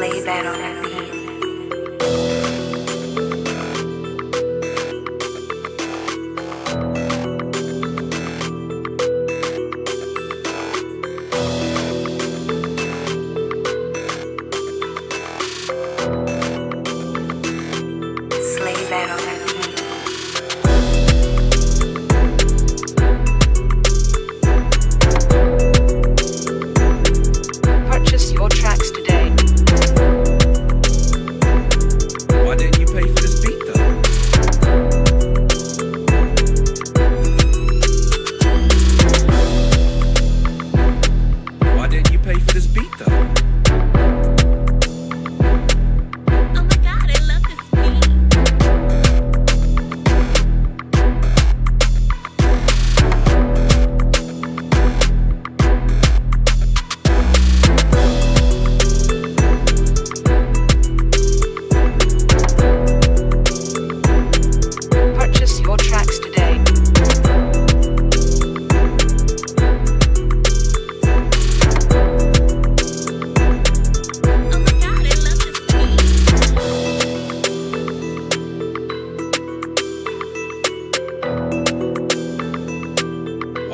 lay that on me.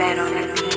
Fed on the beat.